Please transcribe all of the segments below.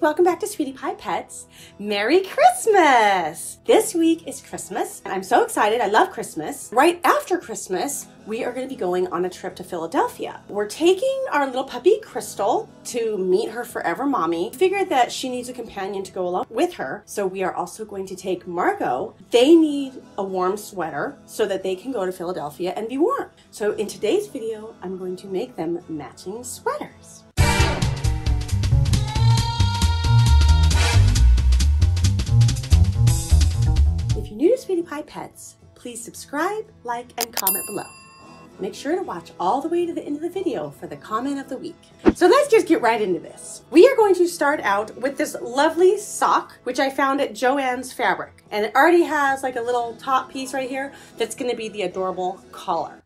welcome back to Sweetie Pie Pets. Merry Christmas! This week is Christmas, and I'm so excited. I love Christmas. Right after Christmas, we are going to be going on a trip to Philadelphia. We're taking our little puppy Crystal to meet her forever mommy. Figured that she needs a companion to go along with her, so we are also going to take Margo. They need a warm sweater so that they can go to Philadelphia and be warm. So in today's video, I'm going to make them matching sweaters. Pets, please subscribe, like, and comment below. Make sure to watch all the way to the end of the video for the comment of the week. So let's just get right into this. We are going to start out with this lovely sock, which I found at Joann's Fabric. And it already has like a little top piece right here that's gonna be the adorable collar.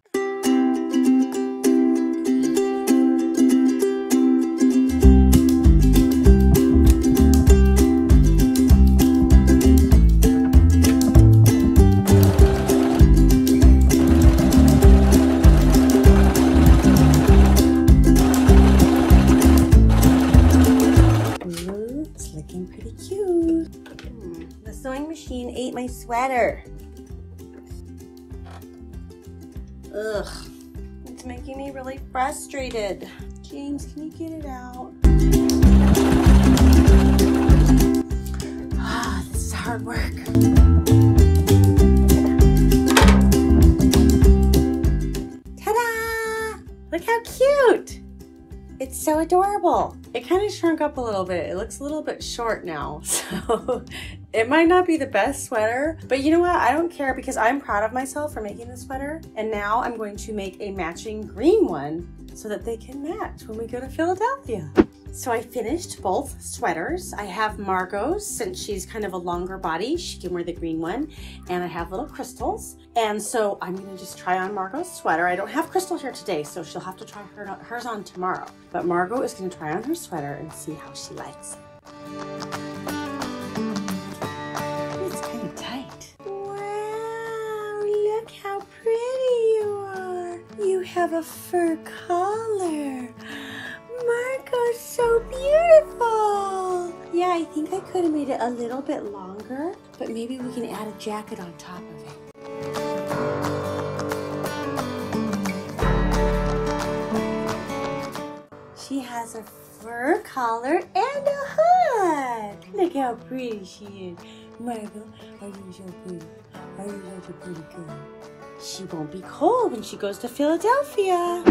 Looking pretty cute. The sewing machine ate my sweater. Ugh, it's making me really frustrated. James, can you get it out? So adorable. It kind of shrunk up a little bit. It looks a little bit short now. So it might not be the best sweater, but you know what? I don't care because I'm proud of myself for making the sweater. And now I'm going to make a matching green one so that they can match when we go to Philadelphia. So I finished both sweaters. I have Margo's since she's kind of a longer body. She can wear the green one. And I have little Crystal's. And so I'm gonna just try on Margo's sweater. I don't have Crystal here today, so she'll have to try her, hers on tomorrow. But Margo is gonna try on her sweater and see how she likes it. It's kind of tight. Wow, look how pretty you are. You have a fur collar. So beautiful. Yeah, I think I could have made it a little bit longer, but maybe we can add a jacket on top of it. She has a fur collar and a hood. Look how pretty she is. Margo, are you so pretty? Are you such a pretty girl? She won't be cold when she goes to Philadelphia.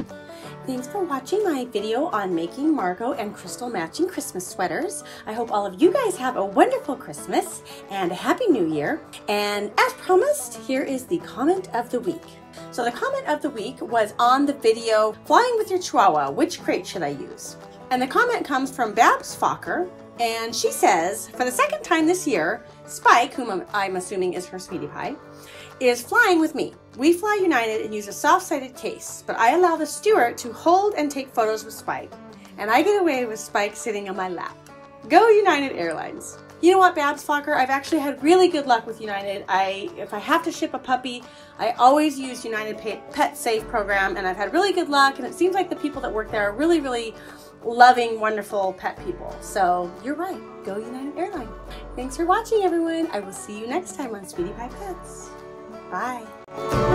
Thanks for watching my video on making Margo and Crystal matching Christmas sweaters. I hope all of you guys have a wonderful Christmas and a Happy New Year. And as promised, here is the comment of the week. So the comment of the week was on the video, Flying with Your Chihuahua, which crate should I use? And the comment comes from Babs Fokker, and she says, for the second time this year, Spike, whom I'm- assuming is her sweetie pie, is flying with me. We fly United and use a soft-sided case, but I allow the steward to hold and take photos with Spike, and I get away with Spike sitting on my lap. Go United Airlines. You know what, Babs Fokker? I've actually had really good luck with United. I, if I have to ship a puppy, I always use United Pet Safe program, and I've had really good luck. And it seems like the people that work there are really, really loving, wonderful pet people. So you're right. Go United Airlines. Thanks for watching, everyone. I will see you next time on Sweetie Pie Pets. Bye.